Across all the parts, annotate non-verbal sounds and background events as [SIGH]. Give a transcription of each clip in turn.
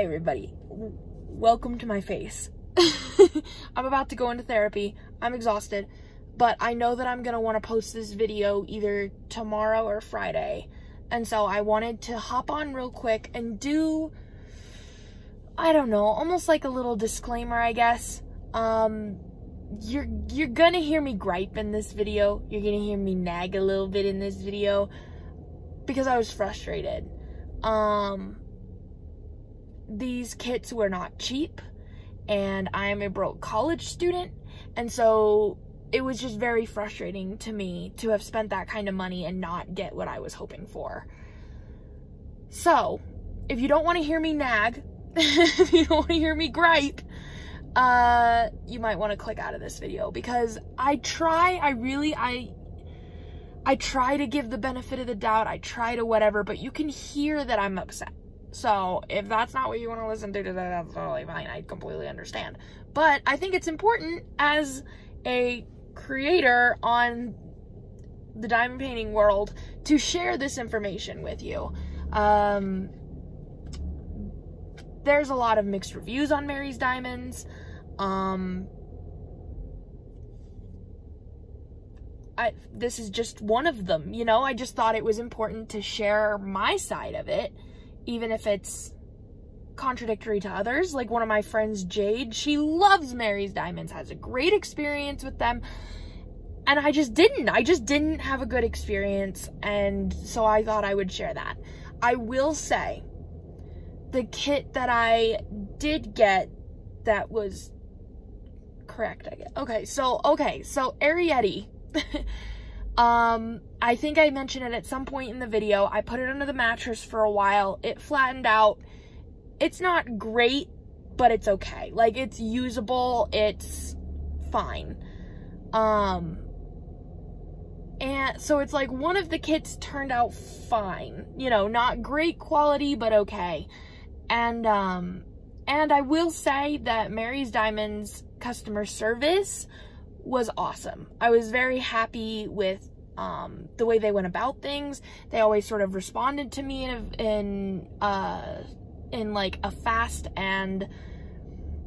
Hey everybody, welcome to my face. [LAUGHS] I'm about to go into therapy. I'm exhausted, but I know that I'm gonna wanna post this video either tomorrow or Friday. And so I wanted to hop on real quick and do, I don't know, almost like a little disclaimer, I guess. Um, you're, you're gonna hear me gripe in this video. You're gonna hear me nag a little bit in this video because I was frustrated. Um, these kits were not cheap and I am a broke college student and so it was just very frustrating to me to have spent that kind of money and not get what I was hoping for. So, if you don't want to hear me nag, [LAUGHS] if you don't want to hear me gripe, uh, you might want to click out of this video because I try, I really, I, I try to give the benefit of the doubt, I try to whatever, but you can hear that I'm upset. So if that's not what you want to listen to, that's totally fine. I completely understand. But I think it's important as a creator on the diamond painting world to share this information with you. Um, there's a lot of mixed reviews on Mary's Diamonds. Um, I, this is just one of them, you know? I just thought it was important to share my side of it even if it's contradictory to others. Like one of my friends, Jade, she loves Mary's Diamonds, has a great experience with them. And I just didn't. I just didn't have a good experience. And so I thought I would share that. I will say the kit that I did get that was correct, I guess. Okay, so, okay, so Arrietty. [LAUGHS] Um, I think I mentioned it at some point in the video. I put it under the mattress for a while. It flattened out. It's not great, but it's okay. Like, it's usable. It's fine. Um, and so it's like one of the kits turned out fine. You know, not great quality, but okay. And, um, and I will say that Mary's Diamonds customer service was awesome. I was very happy with um, the way they went about things. They always sort of responded to me in, in, uh, in like a fast and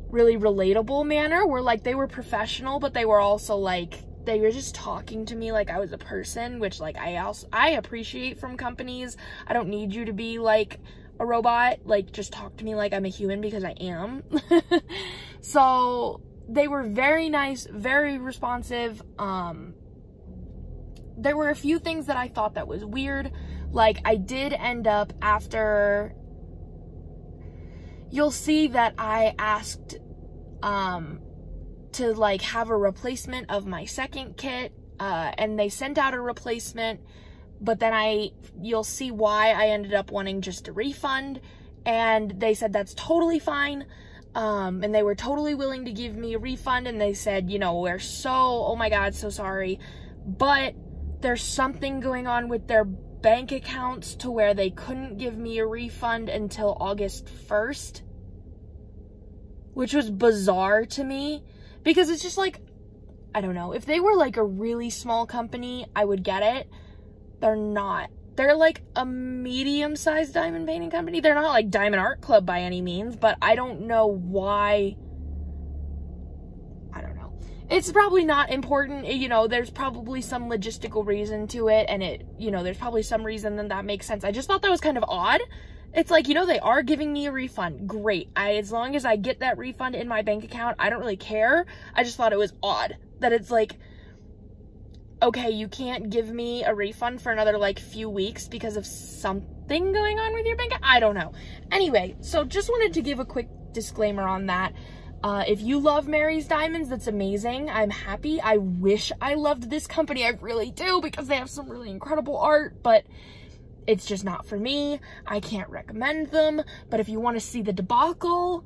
really relatable manner where like they were professional, but they were also like, they were just talking to me like I was a person, which like I also, I appreciate from companies. I don't need you to be like a robot. Like just talk to me like I'm a human because I am. [LAUGHS] so they were very nice, very responsive. Um, there were a few things that I thought that was weird. Like I did end up after you'll see that I asked um, to like have a replacement of my second kit uh, and they sent out a replacement but then I you'll see why I ended up wanting just a refund and they said that's totally fine um, and they were totally willing to give me a refund and they said, you know, we're so, oh my God, so sorry. But there's something going on with their bank accounts to where they couldn't give me a refund until August 1st. Which was bizarre to me because it's just like, I don't know. If they were like a really small company, I would get it. They're not they're like a medium-sized diamond painting company. They're not like Diamond Art Club by any means, but I don't know why. I don't know. It's probably not important. You know, there's probably some logistical reason to it, and it, you know, there's probably some reason that that makes sense. I just thought that was kind of odd. It's like, you know, they are giving me a refund. Great. I, as long as I get that refund in my bank account, I don't really care. I just thought it was odd that it's like, okay, you can't give me a refund for another like few weeks because of something going on with your bank. I don't know. Anyway, so just wanted to give a quick disclaimer on that. Uh, if you love Mary's Diamonds, that's amazing. I'm happy. I wish I loved this company. I really do because they have some really incredible art, but it's just not for me. I can't recommend them. But if you want to see the debacle,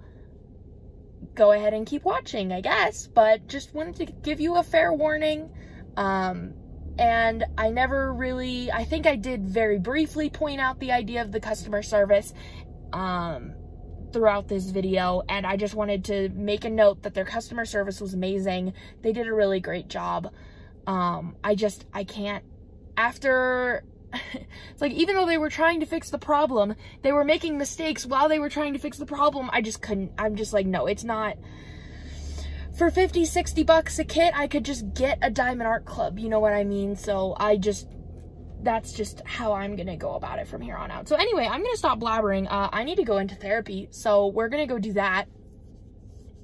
go ahead and keep watching, I guess. But just wanted to give you a fair warning. Um, and I never really, I think I did very briefly point out the idea of the customer service um, throughout this video. And I just wanted to make a note that their customer service was amazing. They did a really great job. Um, I just, I can't, after [LAUGHS] it's like even though they were trying to fix the problem, they were making mistakes while they were trying to fix the problem. I just couldn't. I'm just like, no, it's not. For 50, 60 bucks a kit, I could just get a Diamond Art Club. You know what I mean? So I just, that's just how I'm going to go about it from here on out. So anyway, I'm going to stop blabbering. Uh, I need to go into therapy. So we're going to go do that.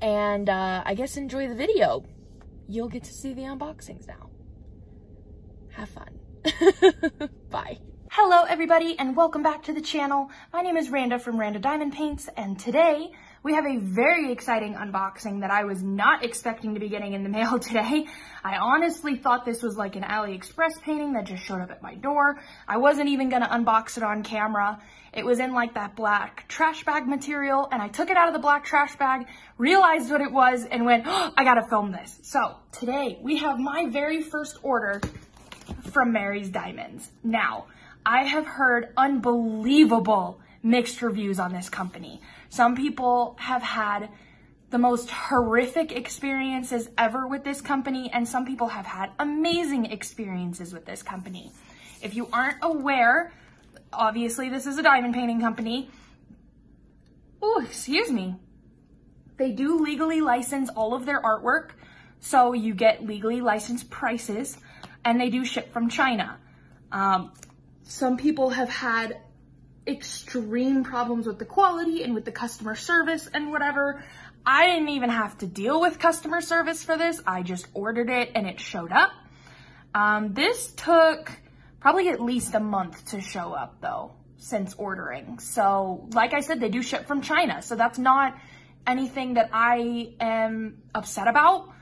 And uh, I guess enjoy the video. You'll get to see the unboxings now. Have fun. [LAUGHS] Bye. Hello everybody and welcome back to the channel. My name is Randa from Randa Diamond Paints and today we have a very exciting unboxing that I was not expecting to be getting in the [LAUGHS] mail today. I honestly thought this was like an AliExpress painting that just showed up at my door. I wasn't even gonna unbox it on camera. It was in like that black trash bag material and I took it out of the black trash bag, realized what it was and went, oh, [GASPS] I gotta film this. So today we have my very first order from Mary's Diamonds. Now, I have heard unbelievable mixed reviews on this company. Some people have had the most horrific experiences ever with this company, and some people have had amazing experiences with this company. If you aren't aware, obviously this is a diamond painting company. Oh, excuse me. They do legally license all of their artwork, so you get legally licensed prices and they do ship from China. Um, some people have had extreme problems with the quality and with the customer service and whatever. I didn't even have to deal with customer service for this. I just ordered it and it showed up. Um, this took probably at least a month to show up though, since ordering. So like I said, they do ship from China. So that's not anything that I am upset about.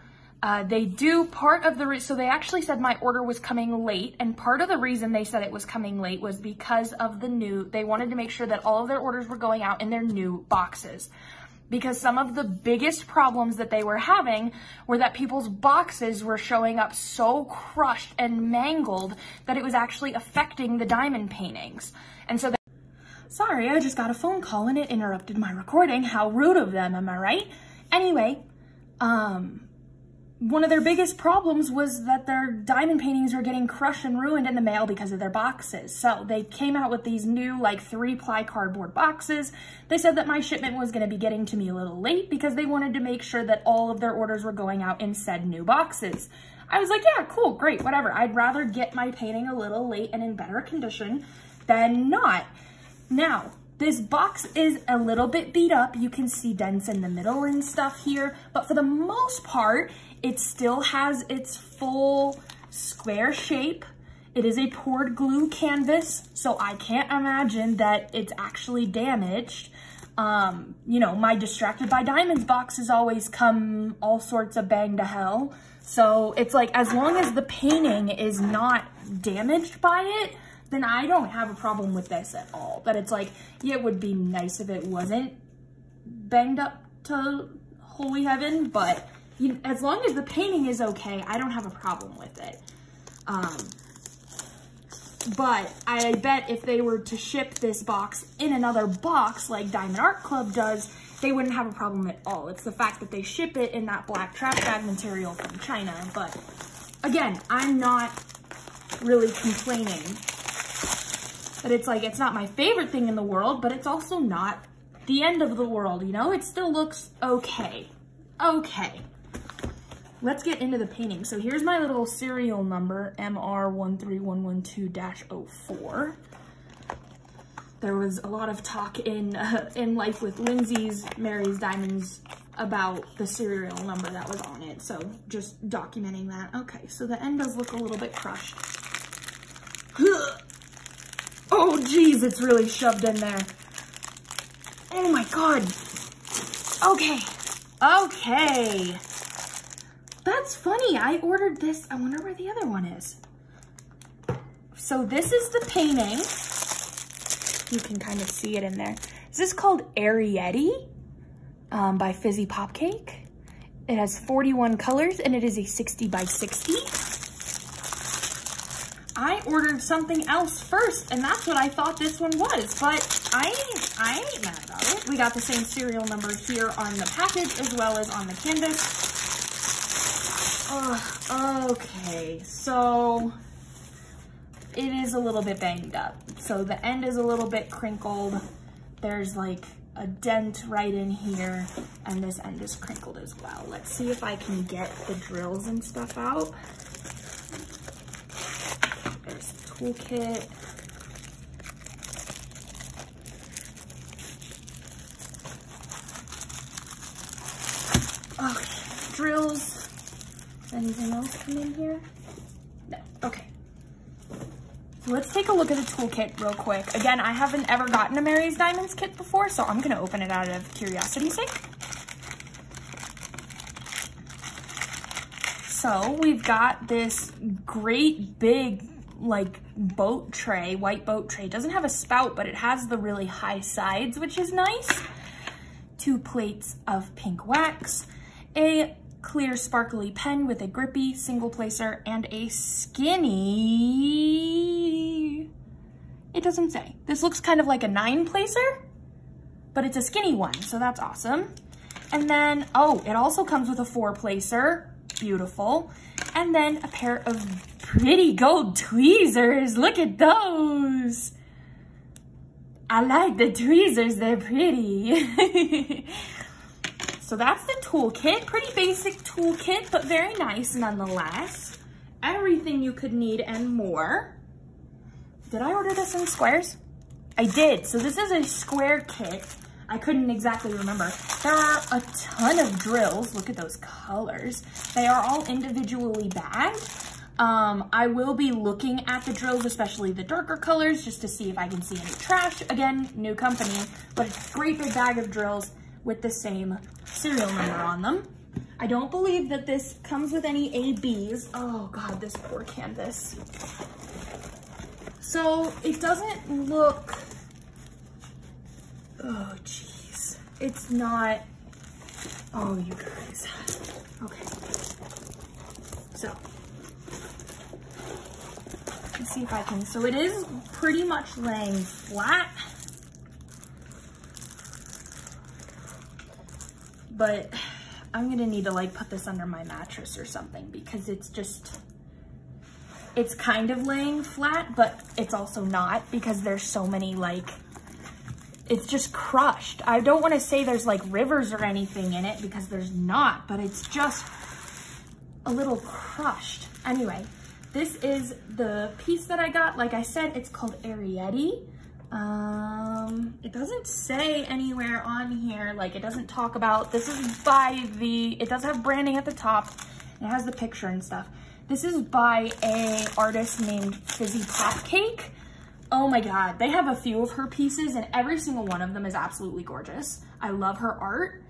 Uh, they do part of the, so they actually said my order was coming late, and part of the reason they said it was coming late was because of the new, they wanted to make sure that all of their orders were going out in their new boxes. Because some of the biggest problems that they were having were that people's boxes were showing up so crushed and mangled that it was actually affecting the diamond paintings. And so they, sorry, I just got a phone call and it interrupted my recording. How rude of them, am I right? Anyway, um, one of their biggest problems was that their diamond paintings were getting crushed and ruined in the mail because of their boxes. So they came out with these new like three ply cardboard boxes. They said that my shipment was going to be getting to me a little late because they wanted to make sure that all of their orders were going out in said new boxes. I was like, yeah, cool, great, whatever. I'd rather get my painting a little late and in better condition than not. Now, this box is a little bit beat up. You can see dents in the middle and stuff here, but for the most part, it still has its full square shape. It is a poured glue canvas, so I can't imagine that it's actually damaged. Um, you know, my Distracted by Diamonds boxes always come all sorts of bang to hell. So it's like, as long as the painting is not damaged by it, then I don't have a problem with this at all. But it's like, it would be nice if it wasn't banged up to holy heaven, but you, as long as the painting is okay, I don't have a problem with it. Um, but I bet if they were to ship this box in another box like Diamond Art Club does, they wouldn't have a problem at all. It's the fact that they ship it in that black trash bag material from China. But again, I'm not really complaining. But it's like, it's not my favorite thing in the world, but it's also not the end of the world, you know? It still looks okay. Okay let's get into the painting. So here's my little serial number, MR13112-04. There was a lot of talk in uh, in Life with Lindsay's Mary's Diamonds about the serial number that was on it. So just documenting that. Okay, so the end does look a little bit crushed. [GASPS] Oh, geez, it's really shoved in there. Oh my God. Okay, okay. That's funny. I ordered this. I wonder where the other one is. So this is the painting. You can kind of see it in there. This is called Arrietty um, by Fizzy Popcake. It has 41 colors and it is a 60 by 60. I ordered something else first and that's what I thought this one was, but I I ain't mad about it. We got the same serial number here on the package as well as on the canvas. Oh, okay, so it is a little bit banged up. So the end is a little bit crinkled. There's like a dent right in here and this end is crinkled as well. Let's see if I can get the drills and stuff out. There's the toolkit. Okay, drills. Anything else come in here? No, okay. So let's take a look at the toolkit real quick. Again, I haven't ever gotten a Mary's Diamonds kit before, so I'm gonna open it out of curiosity's sake. So we've got this great big like boat tray, white boat tray. It doesn't have a spout, but it has the really high sides, which is nice. Two plates of pink wax, a clear sparkly pen with a grippy single placer and a skinny, it doesn't say. This looks kind of like a nine placer, but it's a skinny one, so that's awesome. And then, oh, it also comes with a four placer, beautiful. And then a pair of pretty gold tweezers, look at those. I like the tweezers, they're pretty. [LAUGHS] So that's the toolkit. Pretty basic toolkit, but very nice nonetheless. Everything you could need and more. Did I order this in squares? I did. So this is a square kit. I couldn't exactly remember. There are a ton of drills. Look at those colors. They are all individually bagged. Um, I will be looking at the drills, especially the darker colors, just to see if I can see any trash. Again, new company, but it's a great big bag of drills with the same serial number on them. I don't believe that this comes with any ABs. Oh God, this poor canvas. So it doesn't look, oh jeez. It's not, oh you guys. Okay. So, let's see if I can, so it is pretty much laying flat. But I'm gonna need to like put this under my mattress or something because it's just, it's kind of laying flat, but it's also not because there's so many like, it's just crushed. I don't wanna say there's like rivers or anything in it because there's not, but it's just a little crushed. Anyway, this is the piece that I got. Like I said, it's called Arrietty. Um, it doesn't say anywhere on here, like it doesn't talk about, this is by the, it does have branding at the top. It has the picture and stuff. This is by a artist named Fizzy Pop Cake. Oh my God, they have a few of her pieces and every single one of them is absolutely gorgeous. I love her art.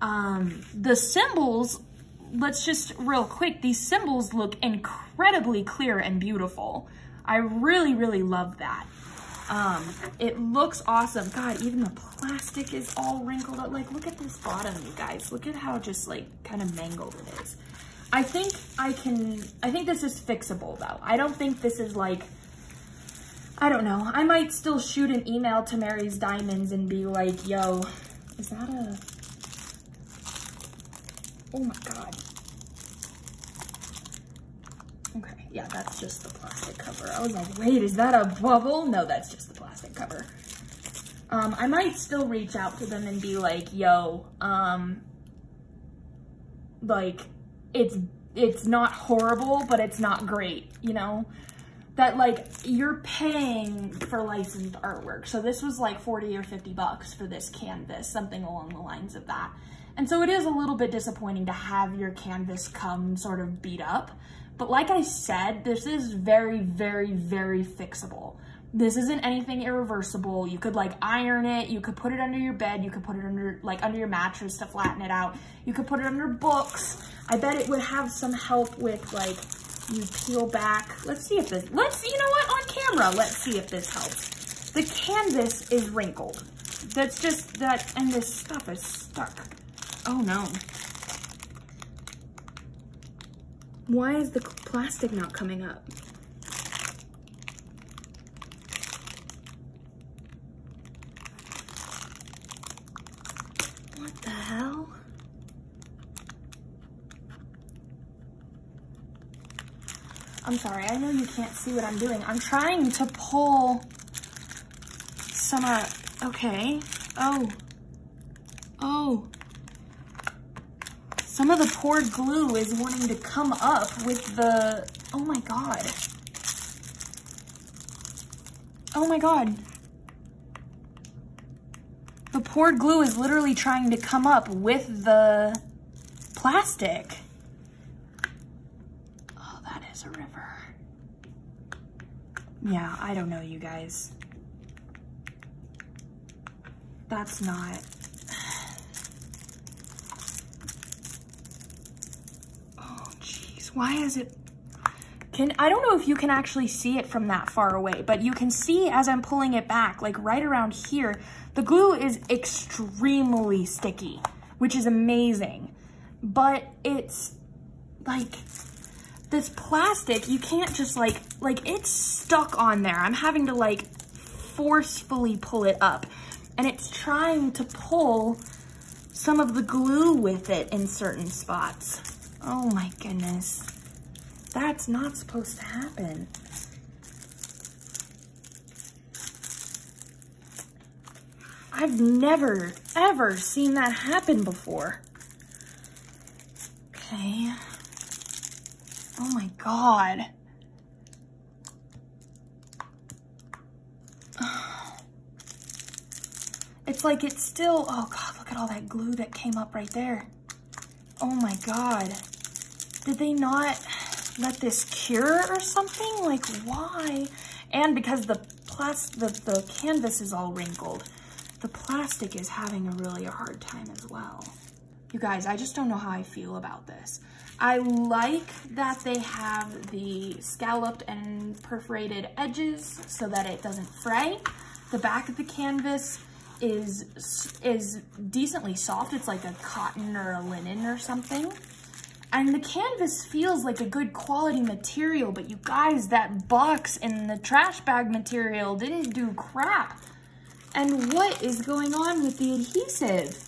Um, the symbols, let's just real quick, these symbols look incredibly clear and beautiful. I really, really love that. Um, it looks awesome. God, even the plastic is all wrinkled up. Like, look at this bottom, you guys. Look at how just like kind of mangled it is. I think I can, I think this is fixable though. I don't think this is like, I don't know. I might still shoot an email to Mary's Diamonds and be like, yo, is that a, oh my God. Okay, yeah, that's just the plastic cover. I was like, wait, is that a bubble? No, that's just the plastic cover. Um, I might still reach out to them and be like, yo, um, like, it's, it's not horrible, but it's not great, you know? That like, you're paying for licensed artwork. So this was like 40 or 50 bucks for this canvas, something along the lines of that. And so it is a little bit disappointing to have your canvas come sort of beat up. But like I said, this is very, very, very fixable. This isn't anything irreversible. You could like iron it. You could put it under your bed. You could put it under like under your mattress to flatten it out. You could put it under books. I bet it would have some help with like you peel back. Let's see if this, let's, you know what, on camera, let's see if this helps. The canvas is wrinkled. That's just that, and this stuff is stuck. Oh no. Why is the plastic not coming up? What the hell? I'm sorry, I know you can't see what I'm doing. I'm trying to pull some, uh, okay. Oh, oh. Some of the poured glue is wanting to come up with the, oh my God. Oh my God. The poured glue is literally trying to come up with the plastic. Oh, that is a river. Yeah, I don't know, you guys. That's not... Oh, jeez. Why is it... Can, I don't know if you can actually see it from that far away, but you can see as I'm pulling it back, like right around here, the glue is extremely sticky, which is amazing. But it's like this plastic, you can't just like, like it's stuck on there. I'm having to like forcefully pull it up and it's trying to pull some of the glue with it in certain spots. Oh my goodness. That's not supposed to happen. I've never, ever seen that happen before. Okay. Oh my God. [SIGHS] It's like it's still, oh God, look at all that glue that came up right there. Oh my God. Did they not let this cure or something? Like why? And because the plastic, the, the canvas is all wrinkled, the plastic is having a really hard time as well. You guys, I just don't know how I feel about this. I like that they have the scalloped and perforated edges so that it doesn't fray. The back of the canvas is is decently soft. It's like a cotton or a linen or something. And the canvas feels like a good quality material, but you guys, that box and the trash bag material didn't do crap. And what is going on with the adhesive?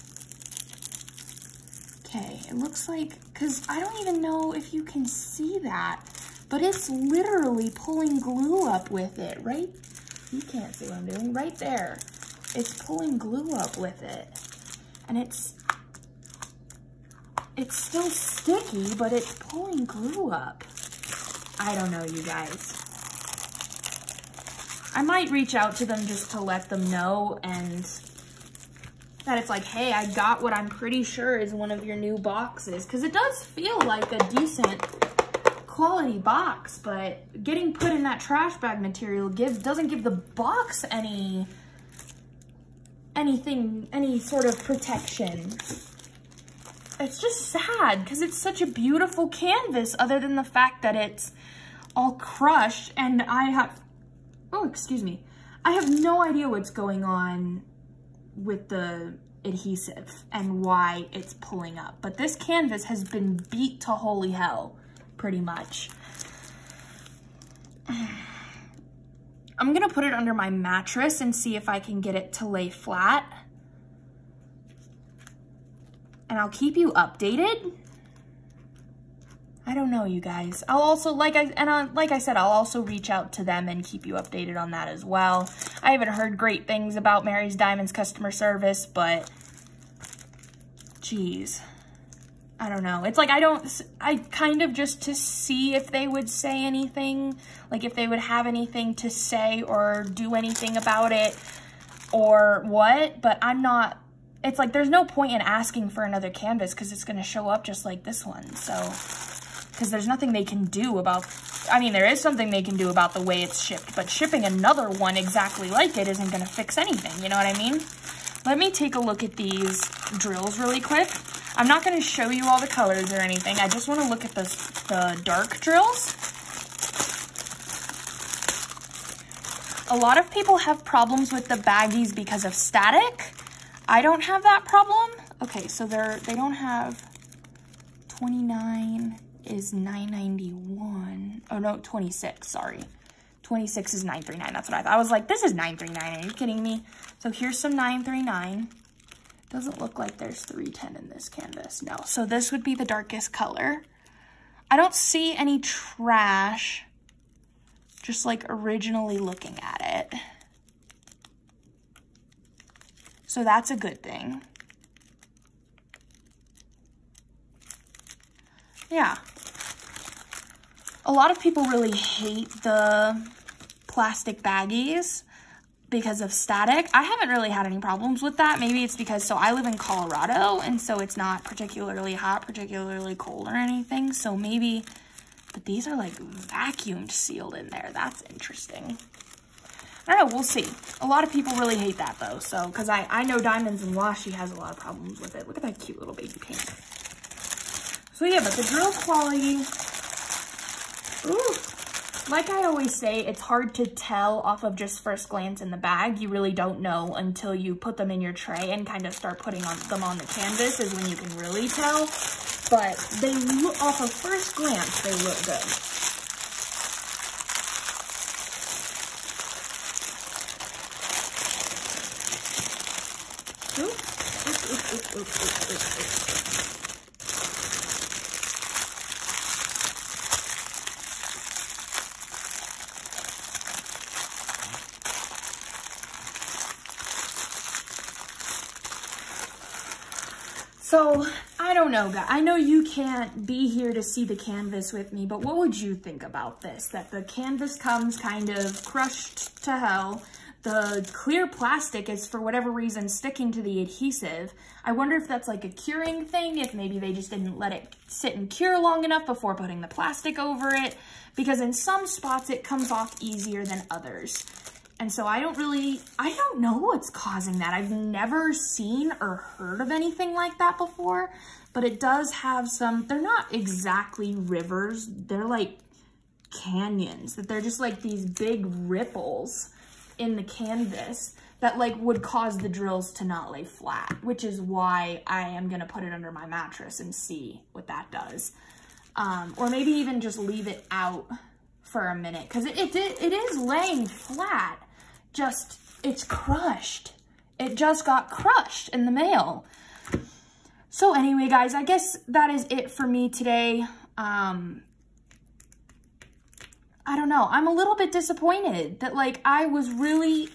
Okay, it looks like, because I don't even know if you can see that, but it's literally pulling glue up with it, right? You can't see what I'm doing, right there. It's pulling glue up with it. And it's, it's still sticky, but it's pulling glue up. I don't know, you guys. I might reach out to them just to let them know and that it's like, hey, I got what I'm pretty sure is one of your new boxes. Because it does feel like a decent quality box, but getting put in that trash bag material gives doesn't give the box any anything, any sort of protection. It's just sad because it's such a beautiful canvas other than the fact that it's all crushed and I have, oh, excuse me. I have no idea what's going on with the adhesive and why it's pulling up. But this canvas has been beat to holy hell, pretty much. [SIGHS] I'm gonna put it under my mattress and see if I can get it to lay flat. And I'll keep you updated. I don't know, you guys. I'll also, like I, and I, like I said, I'll also reach out to them and keep you updated on that as well. I haven't heard great things about Mary's Diamonds customer service, but geez. I don't know. It's like I don't, I kind of just to see if they would say anything, like if they would have anything to say or do anything about it or what, but I'm not, it's like there's no point in asking for another canvas because it's going to show up just like this one. So, because there's nothing they can do about, I mean, there is something they can do about the way it's shipped, but shipping another one exactly like it isn't going to fix anything. You know what I mean? Let me take a look at these drills really quick. I'm not going to show you all the colors or anything. I just want to look at the, the dark drills. A lot of people have problems with the baggies because of static. I don't have that problem. Okay, so they're, they don't have 29 is 991. Oh no, 26, sorry. 26 is 939, that's what I thought. I was like, this is 939, are you kidding me? So here's some 939. Doesn't look like there's 310 in this canvas. No, so this would be the darkest color. I don't see any trash just like originally looking at it. So that's a good thing. Yeah. A lot of people really hate the plastic baggies because of static. I haven't really had any problems with that. Maybe it's because, so I live in Colorado, and so it's not particularly hot, particularly cold or anything. So maybe, but these are like vacuumed sealed in there. That's interesting. I don't know, we'll see. A lot of people really hate that though, so, because I, I know Diamonds and Washi has a lot of problems with it. Look at that cute little baby pink. So yeah, but the drill quality, ooh, like I always say, it's hard to tell off of just first glance in the bag. You really don't know until you put them in your tray and kind of start putting on, them on the canvas is when you can really tell. But they look, off of first glance, they look good. So, I know you can't be here to see the canvas with me, but what would you think about this? That the canvas comes kind of crushed to hell. The clear plastic is, for whatever reason, sticking to the adhesive. I wonder if that's like a curing thing, if maybe they just didn't let it sit and cure long enough before putting the plastic over it. Because in some spots, it comes off easier than others. And so I don't really, I don't know what's causing that. I've never seen or heard of anything like that before, but it does have some, they're not exactly rivers. They're like canyons, that they're just like these big ripples in the canvas that like would cause the drills to not lay flat, which is why I am gonna put it under my mattress and see what that does. Um, or maybe even just leave it out for a minute because it, it, it is laying flat just, it's crushed. It just got crushed in the mail. So anyway, guys, I guess that is it for me today. Um, I don't know. I'm a little bit disappointed that like I was really,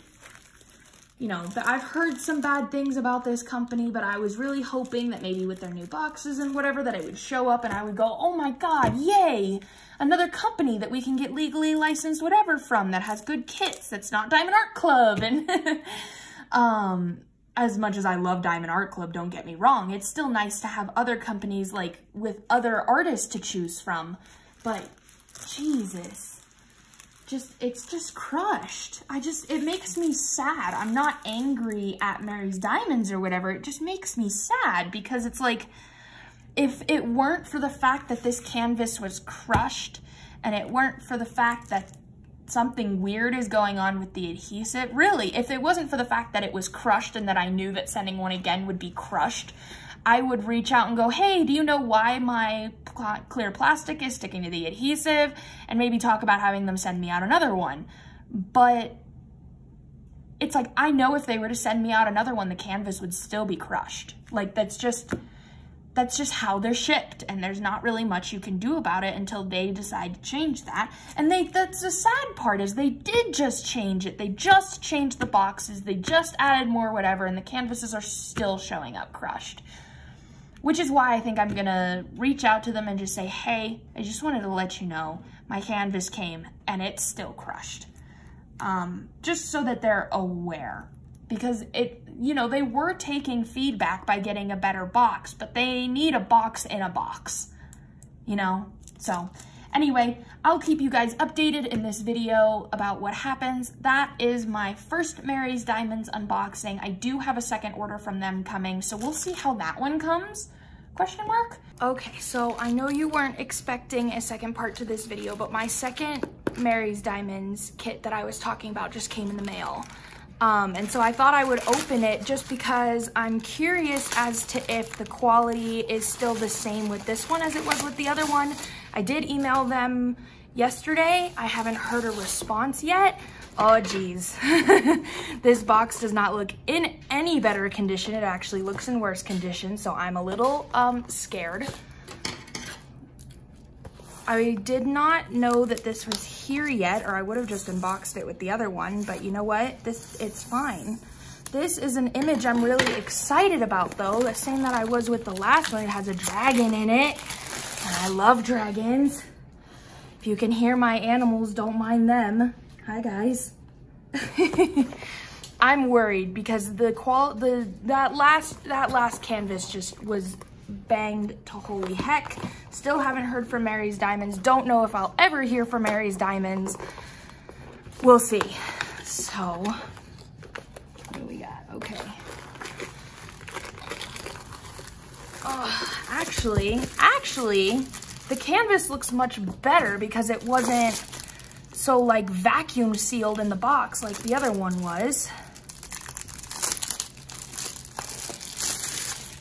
you know, that I've heard some bad things about this company, but I was really hoping that maybe with their new boxes and whatever that it would show up and I would go, oh my God, yay another company that we can get legally licensed whatever from that has good kits that's not Diamond Art Club. And [LAUGHS] um, as much as I love Diamond Art Club, don't get me wrong, it's still nice to have other companies like with other artists to choose from. But Jesus, just, it's just crushed. I just, it makes me sad. I'm not angry at Mary's Diamonds or whatever. It just makes me sad because it's like, if it weren't for the fact that this canvas was crushed and it weren't for the fact that something weird is going on with the adhesive, really, if it wasn't for the fact that it was crushed and that I knew that sending one again would be crushed, I would reach out and go, hey, do you know why my pl clear plastic is sticking to the adhesive? And maybe talk about having them send me out another one. But it's like, I know if they were to send me out another one, the canvas would still be crushed. Like, that's just that's just how they're shipped and there's not really much you can do about it until they decide to change that. And they that's the sad part is they did just change it. They just changed the boxes. They just added more whatever and the canvases are still showing up crushed. Which is why I think I'm gonna reach out to them and just say hey I just wanted to let you know my canvas came and it's still crushed. Um, just so that they're aware because it, you know, they were taking feedback by getting a better box, but they need a box in a box, you know? So anyway, I'll keep you guys updated in this video about what happens. That is my first Mary's Diamonds unboxing. I do have a second order from them coming, so we'll see how that one comes. Question mark? Okay, so I know you weren't expecting a second part to this video, but my second Mary's Diamonds kit that I was talking about just came in the mail. Um, and so I thought I would open it just because I'm curious as to if the quality is still the same with this one as it was with the other one. I did email them yesterday. I haven't heard a response yet. Oh geez, [LAUGHS] this box does not look in any better condition. It actually looks in worse condition, so I'm a little um, scared. I did not know that this was here yet, or I would have just unboxed it with the other one, but you know what? This It's fine. This is an image I'm really excited about though, the same that I was with the last one. It has a dragon in it, and I love dragons. If you can hear my animals, don't mind them. Hi guys. [LAUGHS] I'm worried because the qual the that last that last canvas just was banged to holy heck. Still haven't heard from Mary's Diamonds. Don't know if I'll ever hear from Mary's Diamonds. We'll see. So, what do we got? Okay. Oh, actually, actually, the canvas looks much better because it wasn't so like vacuum sealed in the box like the other one was.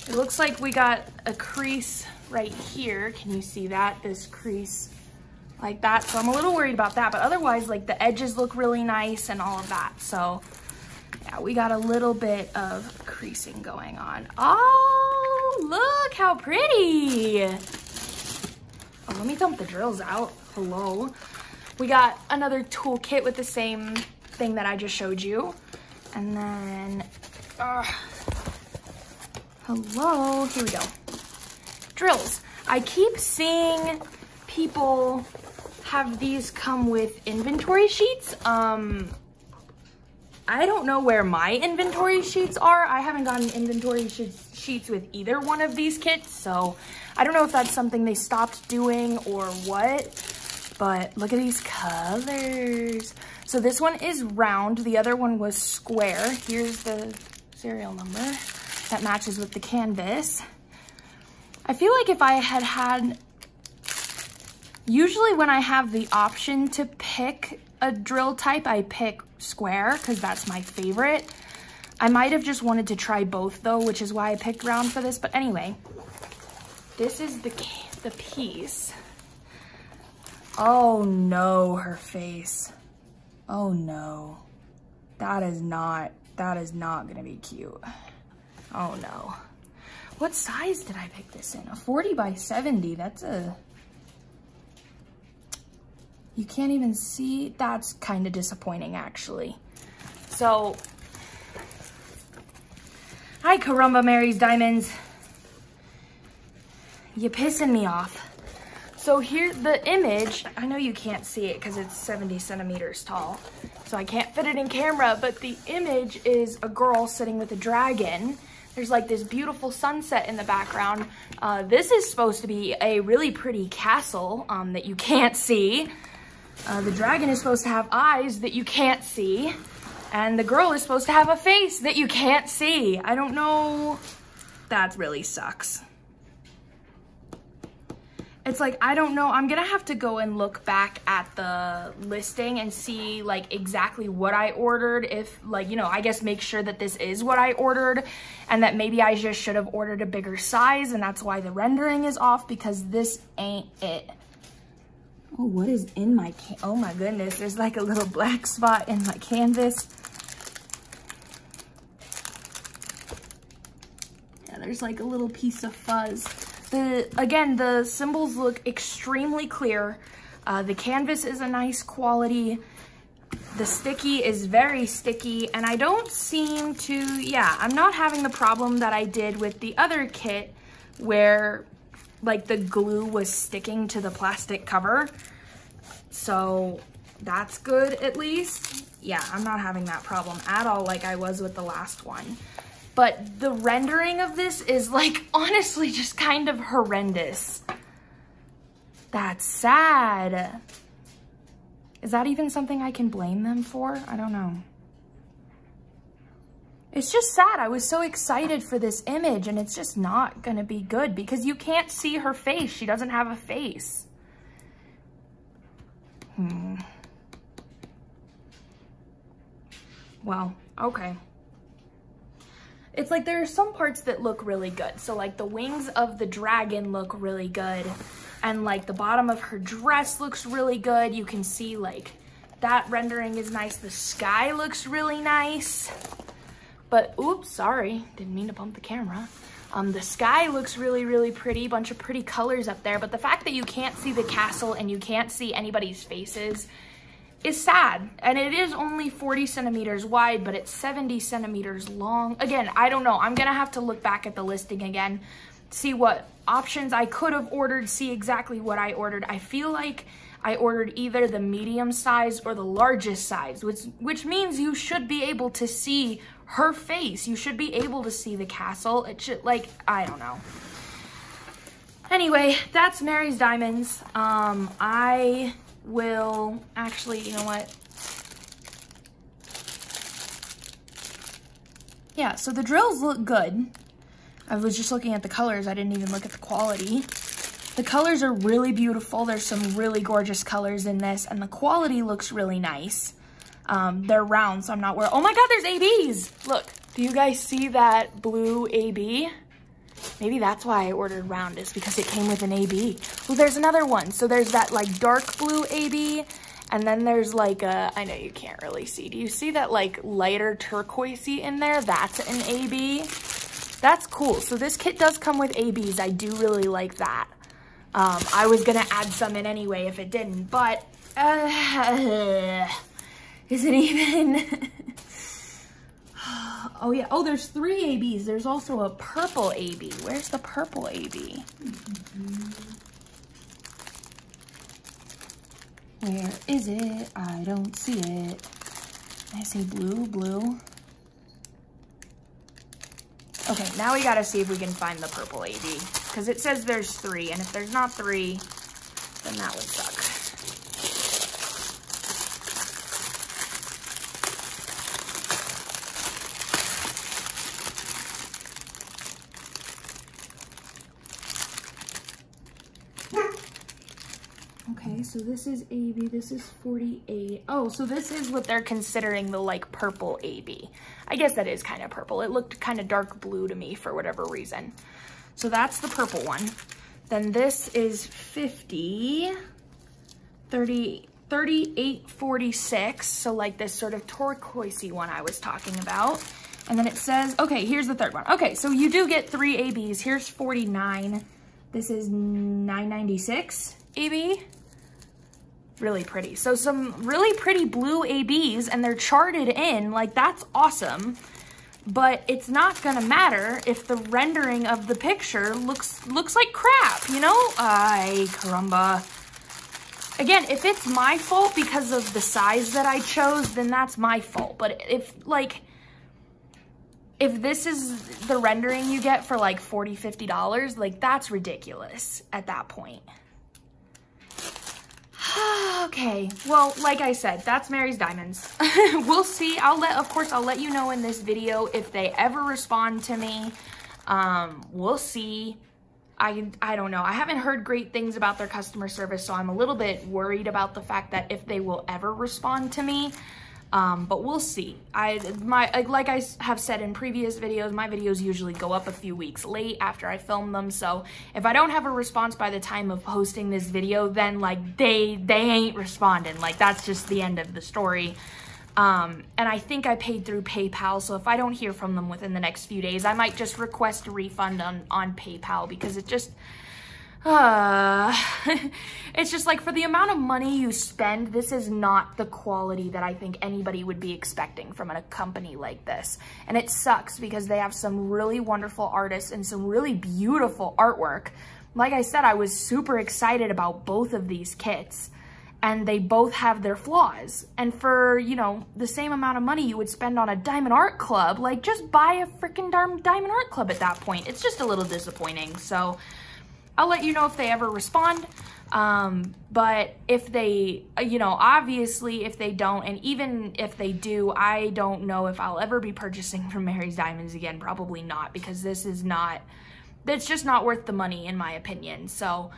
It looks like we got a crease right here. Can you see that? This crease like that. So I'm a little worried about that, but otherwise like the edges look really nice and all of that. So yeah, we got a little bit of creasing going on. Oh, look how pretty. Oh, let me dump the drills out. Hello. We got another toolkit with the same thing that I just showed you. And then, uh, hello, here we go. Drills. I keep seeing people have these come with inventory sheets. Um, I don't know where my inventory sheets are. I haven't gotten inventory sheets with either one of these kits, so I don't know if that's something they stopped doing or what, but look at these colors. So this one is round, the other one was square. Here's the serial number that matches with the canvas. I feel like if I had had, usually when I have the option to pick a drill type, I pick square because that's my favorite. I might have just wanted to try both though, which is why I picked round for this. But anyway, this is the, the piece. Oh no, her face. Oh no. That is not, that is not gonna be cute. Oh no. What size did I pick this in? A 40 by 70, that's a, you can't even see, that's kind of disappointing actually. So, hi Caramba Mary's Diamonds. You pissing me off. So here, the image, I know you can't see it because it's 70 centimeters tall, so I can't fit it in camera, but the image is a girl sitting with a dragon. There's like this beautiful sunset in the background. Uh, this is supposed to be a really pretty castle um, that you can't see. Uh, the dragon is supposed to have eyes that you can't see. And the girl is supposed to have a face that you can't see. I don't know. That really sucks it's like, I don't know. I'm gonna have to go and look back at the listing and see like exactly what I ordered. If like, you know, I guess make sure that this is what I ordered and that maybe I just should have ordered a bigger size and that's why the rendering is off because this ain't it. Oh, what is in my, can? oh my goodness. There's like a little black spot in my canvas. Yeah, there's like a little piece of fuzz. The Again, the symbols look extremely clear. Uh, the canvas is a nice quality. The sticky is very sticky and I don't seem to, yeah, I'm not having the problem that I did with the other kit where like the glue was sticking to the plastic cover. So that's good at least. Yeah, I'm not having that problem at all like I was with the last one. But the rendering of this is like, [LAUGHS] honestly, just kind of horrendous. That's sad. Is that even something I can blame them for? I don't know. It's just sad. I was so excited for this image and it's just not gonna be good because you can't see her face. She doesn't have a face. Hmm. Well, okay it's like there are some parts that look really good. So like the wings of the dragon look really good. And like the bottom of her dress looks really good. You can see like that rendering is nice. The sky looks really nice. But oops, sorry, didn't mean to bump the camera. Um, the sky looks really, really pretty, bunch of pretty colors up there, but the fact that you can't see the castle and you can't see anybody's faces is sad. And it is only 40 centimeters wide, but it's 70 centimeters long. Again, I don't know. I'm gonna have to look back at the listing again, see what options I could have ordered, see exactly what I ordered. I feel like I ordered either the medium size or the largest size, which, which means you should be able to see her face. You should be able to see the castle. It should, like, I don't know. Anyway, that's Mary's Diamonds. Um, I will, actually, you know what? Yeah, so the drills look good. I was just looking at the colors. I didn't even look at the quality. The colors are really beautiful. There's some really gorgeous colors in this, and the quality looks really nice. Um, they're round, so I'm not worried. Oh my God, there's ABs. Look, do you guys see that blue AB? Maybe that's why I ordered round is because it came with an AB. Well, there's another one. So there's that like dark blue AB and then there's like a, I know you can't really see. Do you see that like lighter turquoisey in there? That's an AB. That's cool. So this kit does come with ABs. I do really like that. Um, I was gonna add some in anyway if it didn't, but uh, [LAUGHS] is it even? [LAUGHS] [GASPS] oh yeah, oh there's three ABs. There's also a purple AB. Where's the purple AB? Where is it? I don't see it. I see blue, blue. Okay, now we gotta see if we can find the purple AB. Because it says there's three, and if there's not three, then that would suck. Okay, so this is AB, this is 48. Oh, so this is what they're considering the like purple AB. I guess that is kind of purple. It looked kind of dark blue to me for whatever reason. So that's the purple one. Then this is 50, 30, 3846. So like this sort of turquoisey one I was talking about. And then it says, okay, here's the third one. Okay, so you do get three ABs. Here's 49. This is 996 AB. Really pretty. So some really pretty blue ABs and they're charted in, like that's awesome. But it's not gonna matter if the rendering of the picture looks looks like crap, you know? Ay, caramba. Again, if it's my fault because of the size that I chose, then that's my fault. But if like, if this is the rendering you get for like 40 $50, like that's ridiculous at that point. [SIGHS] okay, well, like I said, that's Mary's Diamonds. [LAUGHS] we'll see. I'll let, of course, I'll let you know in this video if they ever respond to me. Um, we'll see. I, I don't know. I haven't heard great things about their customer service, so I'm a little bit worried about the fact that if they will ever respond to me. Um, but we'll see. I my like I have said in previous videos, my videos usually go up a few weeks late after I film them. So if I don't have a response by the time of posting this video, then like they they ain't responding. Like that's just the end of the story. Um, and I think I paid through PayPal, so if I don't hear from them within the next few days, I might just request a refund on, on PayPal because it just, uh, [SIGHS] it's just like for the amount of money you spend, this is not the quality that I think anybody would be expecting from a company like this. And it sucks because they have some really wonderful artists and some really beautiful artwork. Like I said, I was super excited about both of these kits and they both have their flaws. And for, you know, the same amount of money you would spend on a Diamond Art Club, like just buy a freaking Diamond Art Club at that point. It's just a little disappointing. So I'll let you know if they ever respond. Um, but if they, uh, you know, obviously if they don't, and even if they do, I don't know if I'll ever be purchasing [LAUGHS] from Mary's Diamonds again. Probably not because this is not, it's just not worth the money in my opinion. So,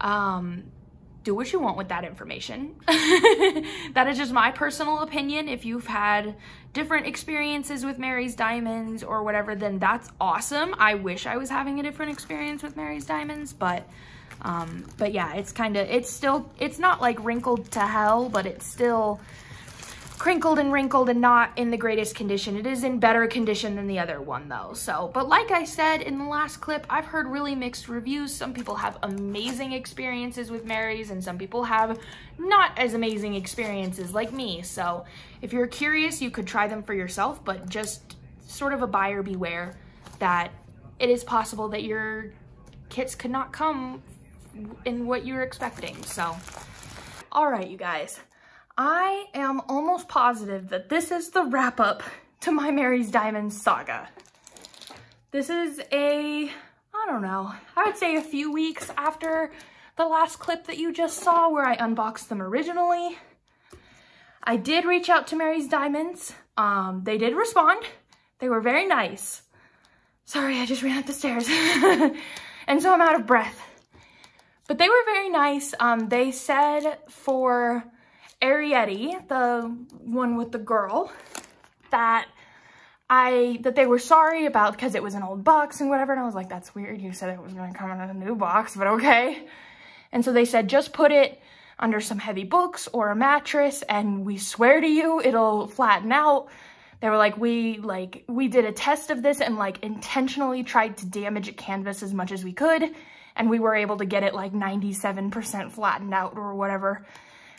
um, do what you want with that information. [LAUGHS] that is just my personal opinion. If you've had different experiences with Mary's Diamonds or whatever, then that's awesome. I wish I was having a different experience with Mary's Diamonds, but um, but yeah, it's kind of, it's still, it's not like wrinkled to hell, but it's still, crinkled and wrinkled and not in the greatest condition. It is in better condition than the other one though. So, but like I said in the last clip, I've heard really mixed reviews. Some people have amazing experiences with Mary's and some people have not as amazing experiences like me. So if you're curious, you could try them for yourself, but just sort of a buyer beware that it is possible that your kits could not come in what you're expecting. So, all right, you guys. I am almost positive that this is the wrap up to my Mary's Diamonds saga. This is a, I don't know, I would say a few weeks after the last clip that you just saw where I unboxed them originally. I did reach out to Mary's Diamonds. Um, they did respond. They were very nice. Sorry, I just ran up the stairs. [LAUGHS] and so I'm out of breath. But they were very nice. Um, they said for Arrietty, the one with the girl, that I, that they were sorry about because it was an old box and whatever. And I was like, that's weird. You said it was going to come in a new box, but okay. And so they said, just put it under some heavy books or a mattress and we swear to you, it'll flatten out. They were like, we like, we did a test of this and like intentionally tried to damage a canvas as much as we could. And we were able to get it like 97% flattened out or whatever.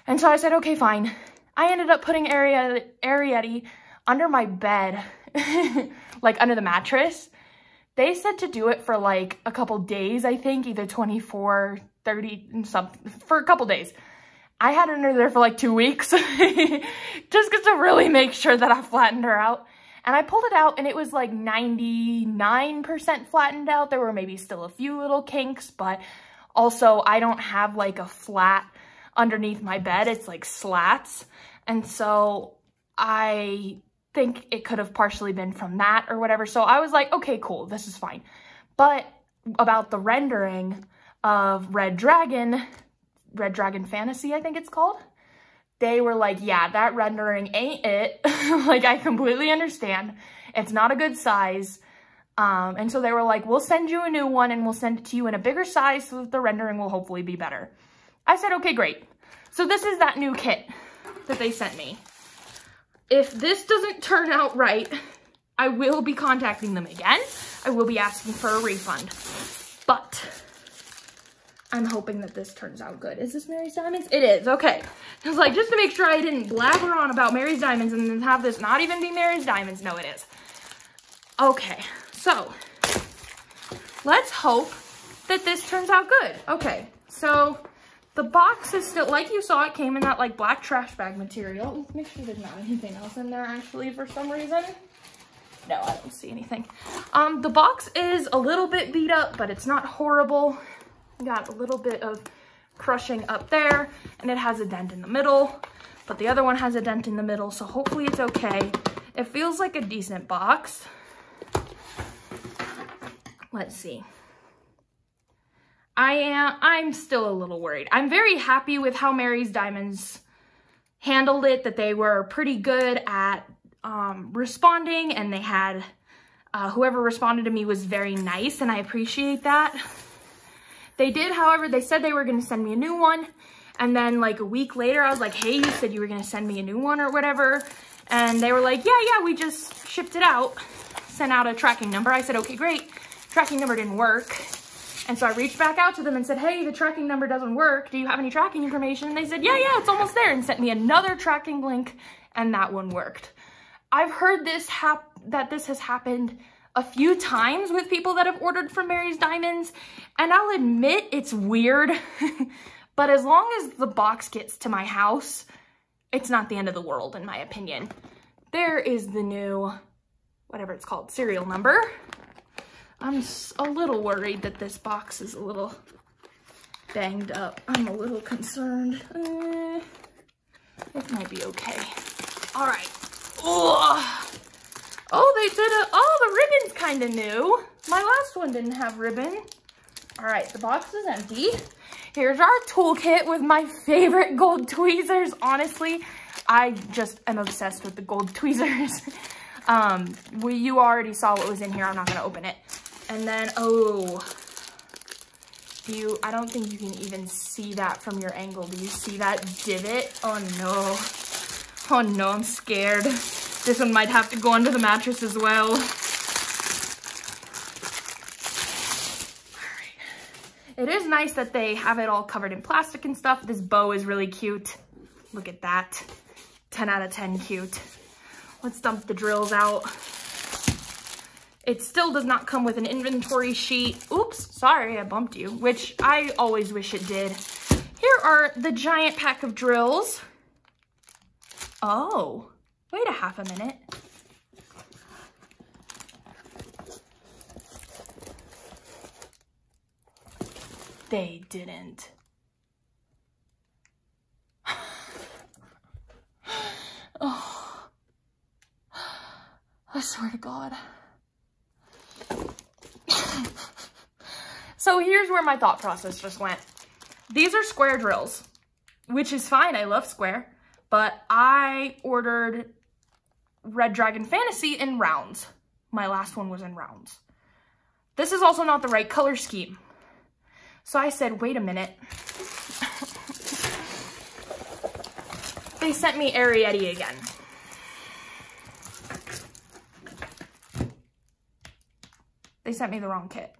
And so I said, okay, fine. I ended up putting Arrietty under my bed, [LAUGHS] like under the mattress. They said to do it for like a couple days, I think, either 24, 30, and something, for a couple days. I had her under there for like two weeks, [LAUGHS] just to really make sure that I flattened her out. And I pulled it out and it was like 99% flattened out. There were maybe still a few little kinks, but also I don't have like a flat underneath my bed. It's like slats. And so I think it could have partially been from that or whatever. So I was like, okay, cool, this is fine. But about the rendering of Red Dragon, Red Dragon Fantasy, I think it's called, they were like, yeah, that rendering ain't it. [LAUGHS] like, I completely understand. It's not a good size. Um, and so they were like, we'll send you a new one and we'll send it to you in a bigger size so that the rendering will hopefully be better. I said, okay, great. So this is that new kit that they sent me. If this doesn't turn out right, I will be contacting them again. I will be asking for a refund. But I'm hoping that this turns out good. Is this Mary's Diamonds? It is, okay. I was like, just to make sure I didn't blabber on about Mary's Diamonds and then have this not even be Mary's Diamonds. No, it is. Okay, so let's hope that this turns out good. Okay, so the box is still, like you saw, it came in that like black trash bag material. Let's make sure there's not anything else in there actually for some reason. No, I don't see anything. Um, the box is a little bit beat up, but it's not horrible. Got a little bit of crushing up there, and it has a dent in the middle, but the other one has a dent in the middle, so hopefully it's okay. It feels like a decent box. Let's see. I am, I'm still a little worried. I'm very happy with how Mary's Diamonds handled it, that they were pretty good at um, responding and they had, uh, whoever responded to me was very nice and I appreciate that. They did, however, they said they were gonna send me a new one. And then like a week later, I was like, hey, you said you were gonna send me a new one or whatever. And they were like, yeah, yeah, we just shipped it out, sent out a tracking number. I said, okay, great. Tracking number didn't work. And so I reached back out to them and said, hey, the tracking number doesn't work. Do you have any tracking information? And they said, yeah, yeah, it's almost there and sent me another tracking link and that one worked. I've heard this hap that this has happened a few times with people that have ordered from Mary's Diamonds and I'll admit it's weird, [LAUGHS] but as long as the box gets to my house, it's not the end of the world in my opinion. There is the new, whatever it's called, serial number. I'm a little worried that this box is a little banged up. I'm a little concerned. Uh, it might be okay. All right. Ugh. Oh, they did a, oh, the ribbon's kind of new. My last one didn't have ribbon. All right, the box is empty. Here's our toolkit with my favorite gold tweezers. Honestly, I just am obsessed with the gold [LAUGHS] tweezers. um, we, you already saw what was in here. I'm not gonna open it. And then, oh, you, I don't think you can even see that from your angle. Do you see that divot? Oh no. Oh no, I'm scared. This one might have to go under the mattress as well. It is nice that they have it all covered in plastic and stuff. This bow is really cute. Look at that. 10 out of 10 cute. Let's dump the drills out. It still does not come with an inventory sheet. Oops, sorry, I bumped you, which I always wish it did. Here are the giant pack of drills. Oh, wait a half a minute. They didn't. [SIGHS] oh. I swear to God. So here's where my thought process just went. These are square drills, which is fine. I love square, but I ordered Red Dragon Fantasy in rounds. My last one was in rounds. This is also not the right color scheme. So I said, wait a minute. [LAUGHS] they sent me Arrietty again. They sent me the wrong kit.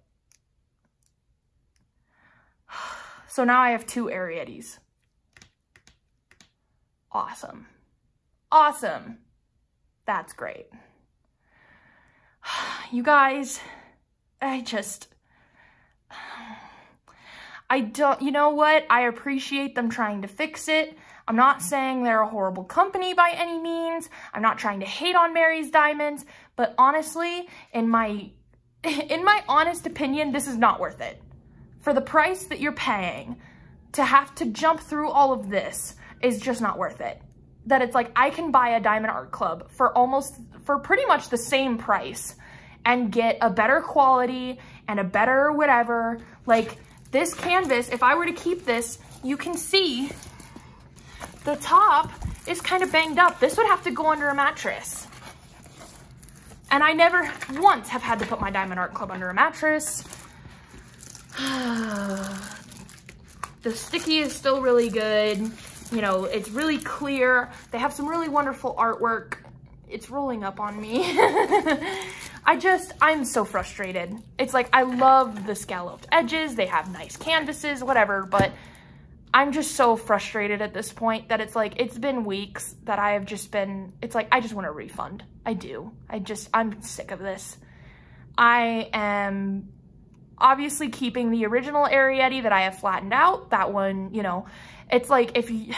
So now I have two Arriettys. Awesome. Awesome. That's great. [SIGHS] You guys, I just, I don't, you know what? I appreciate them trying to fix it. I'm not saying they're a horrible company by any means. I'm not trying to hate on Mary's Diamonds, but honestly, in my, [LAUGHS] in my honest opinion, this is not worth it. For the price that you're paying, to have to jump through all of this is just not worth it. That it's like, I can buy a Diamond Art Club for almost, for pretty much the same price and get a better quality and a better whatever. Like, this canvas, if I were to keep this, you can see the top is kind of banged up. This would have to go under a mattress. And I never once have had to put my Diamond Art Club under a mattress. [SIGHS] the sticky is still really good. You know, it's really clear. They have some really wonderful artwork. It's rolling up on me. [LAUGHS] I just, I'm so frustrated. It's like, I love the scalloped edges. They have nice canvases, whatever, but I'm just so frustrated at this point that it's like, it's been weeks that I have just been, it's like, I just want a refund. I do. I just, I'm sick of this. I am obviously keeping the original Arrietty that I have flattened out. That one, you know, it's like if you,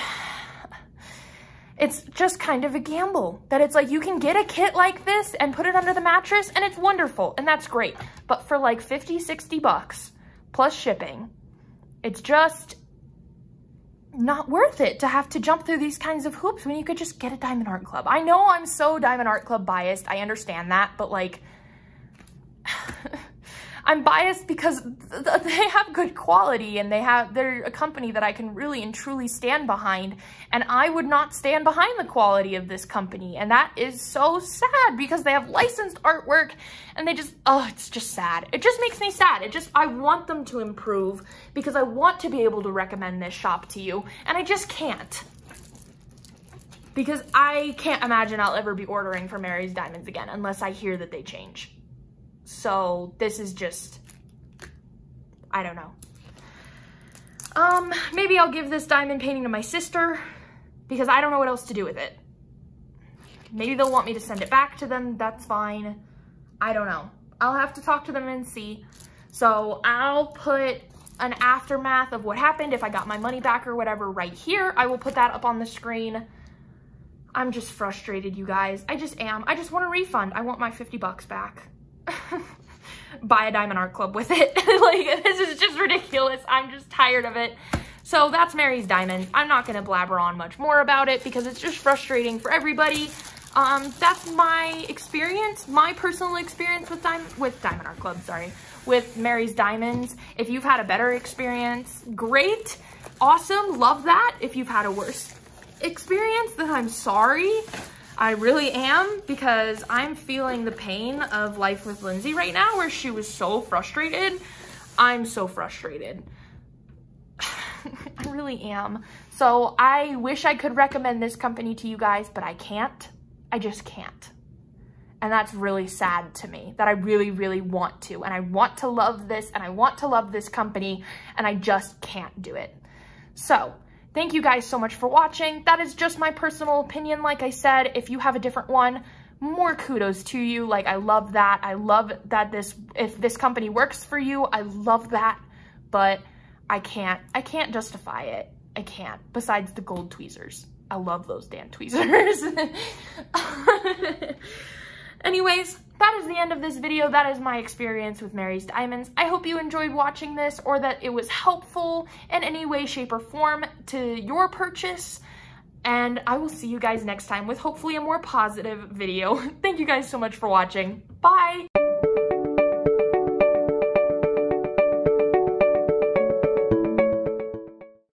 [SIGHS] it's just kind of a gamble that it's like you can get a kit like this and put it under the mattress and it's wonderful and that's great. But for like 50, 60 bucks plus shipping, it's just not worth it to have to jump through these kinds of hoops when you could just get a Diamond Art Club. I know I'm so Diamond Art Club biased. I understand that, but like, I'm biased because th they have good quality and they have, they're a company that I can really and truly stand behind. And I would not stand behind the quality of this company. And that is so sad because they have licensed artwork and they just, oh, it's just sad. It just makes me sad. It just, I want them to improve because I want to be able to recommend this shop to you and I just can't because I can't imagine I'll ever be ordering from Mary's Diamonds again unless I hear that they change. So this is just, I don't know. Um, maybe I'll give this diamond painting to my sister because I don't know what else to do with it. Maybe they'll want me to send it back to them. That's fine. I don't know. I'll have to talk to them and see. So I'll put an aftermath of what happened if I got my money back or whatever right here. I will put that up on the screen. I'm just frustrated, you guys. I just am. I just want a refund. I want my 50 bucks back. [LAUGHS] buy a Diamond Art Club with it. [LAUGHS] like, this is just ridiculous. I'm just tired of it. So that's Mary's Diamond. I'm not going to blabber on much more about it because it's just frustrating for everybody. Um, that's my experience, my personal experience with Diamond, with Diamond Art Club, sorry, with Mary's Diamonds. If you've had a better experience, great, awesome, love that. If you've had a worse experience, then I'm sorry. I really am because I'm feeling the pain of life with Lindsay right now where she was so frustrated. I'm so frustrated. [SIGHS] I'm really am. So I wish I could recommend this company to you guys, but I can't. I just can't. And that's really sad to me that I really, really want to. And I want to love this and I want to love this company and I just can't do it. So thank you guys so much for watching. That is just my personal opinion. Like I said, if you have a different one, more kudos to you. Like I love that. I love that this, if this company works for you, I love that. But I can't, I can't justify it. I can't, besides the gold tweezers. I love those damn tweezers. [LAUGHS] Anyways, that is the end of this video. That is my experience with Mary's Diamonds. I hope you enjoyed watching this or that it was helpful in any way, shape, or form to your purchase. And I will see you guys next time with hopefully a more positive video. [LAUGHS] Thank you guys so much for watching. Bye!